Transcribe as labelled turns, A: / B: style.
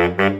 A: Mm-hmm.